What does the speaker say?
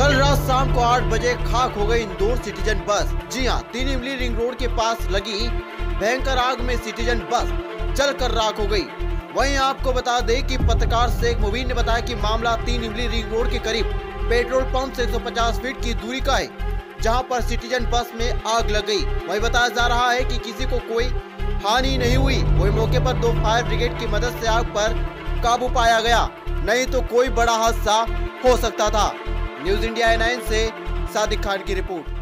कल रात शाम को आठ बजे खाक हो गई इंदौर सिटीजन बस। जी हाँ तीन इमली रिंग रोड के पास लगी भयंकर आग में सिटीजन बस जल कर राख हो गई। वहीं आपको बता दें कि पत्रकार शेख मुबीन ने बताया कि मामला तीन इमली रिंग रोड के करीब पेट्रोल पंप से 150 फीट की दूरी का है, जहाँ पर सिटीजन बस में आग लग गई। वही बताया जा रहा है कि किसी को कोई हानि नहीं हुई। वही मौके पर दो फायर ब्रिगेड की मदद से आग पर काबू पाया गया। नहीं तो कोई बड़ा हादसा हो सकता था। न्यूज़ इंडिया नाइन से सादिक खान की रिपोर्ट।